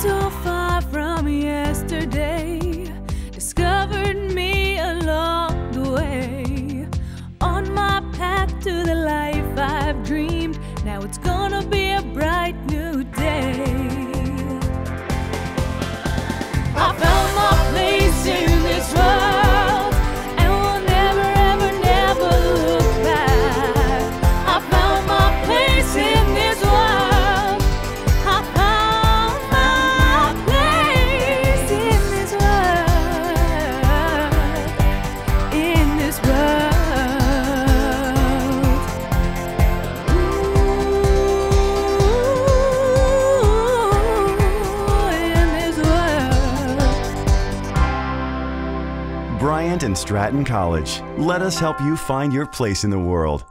so far from yesterday discovered me along the way on my path to the life I've dreamed. Now it's gonna be a bright Bryant and Stratton College. Let us help you find your place in the world.